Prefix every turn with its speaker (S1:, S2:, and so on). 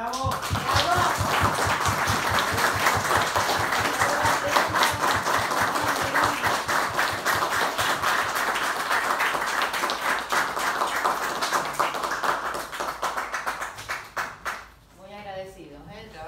S1: ¡Bravo!